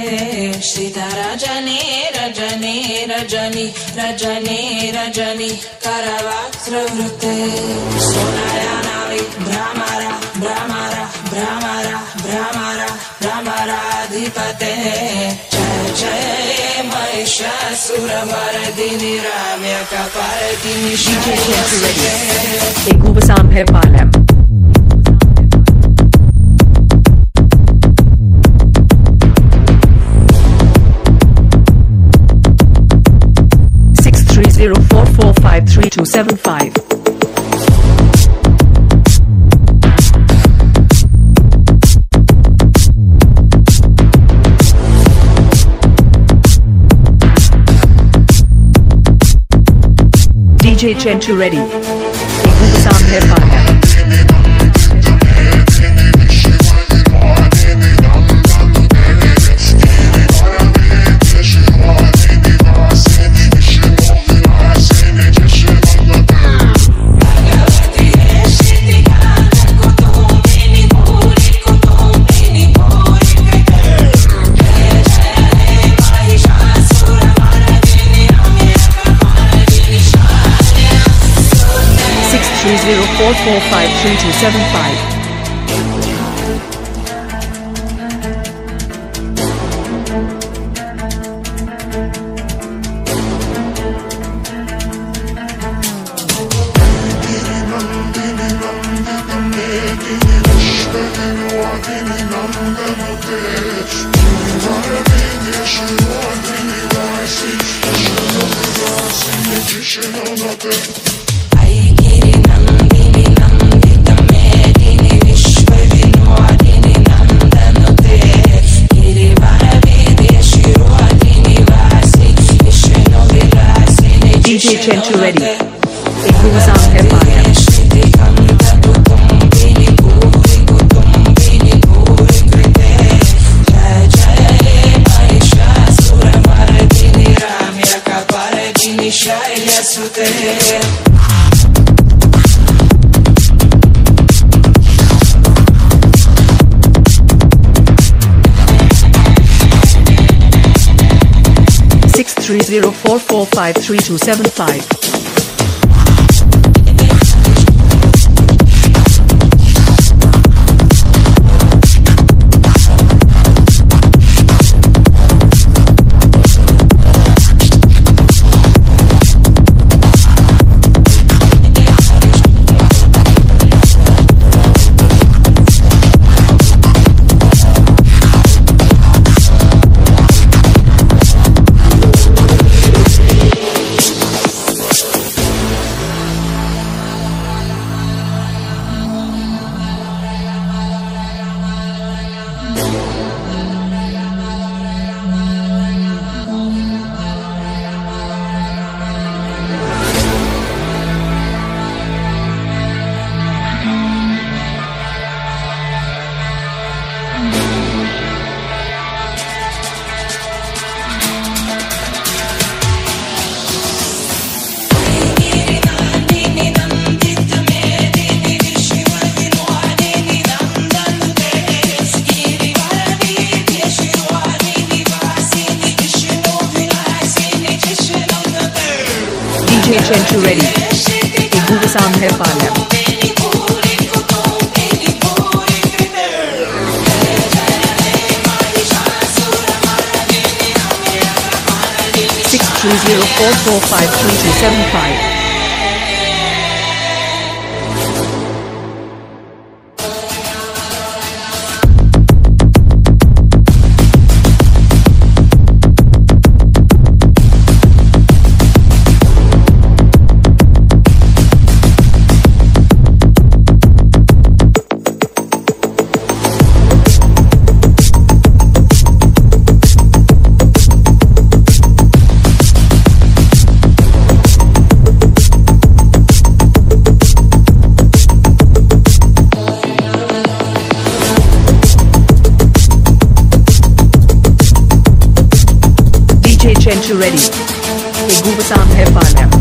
ीता रजने रजने रजनि रजने रजनी करवाक्रवृते सोनाया नामे भ्रामरा भ्रामारा भ्रामारा भ्रामारा भ्रामराधिपते। च महिष सुरभार zero four four five three two seven five. DJ Chenchu Reddy. A Gubasam 44537275. Additional DJ Chenchu Reddy. A Gubasam Herpalam. Three zero four four five three two seven five. Gubasam Herpalam. Six three zero four four five three two seven five. Chenchu Reddy. Eguva Sam Hepalya. DJ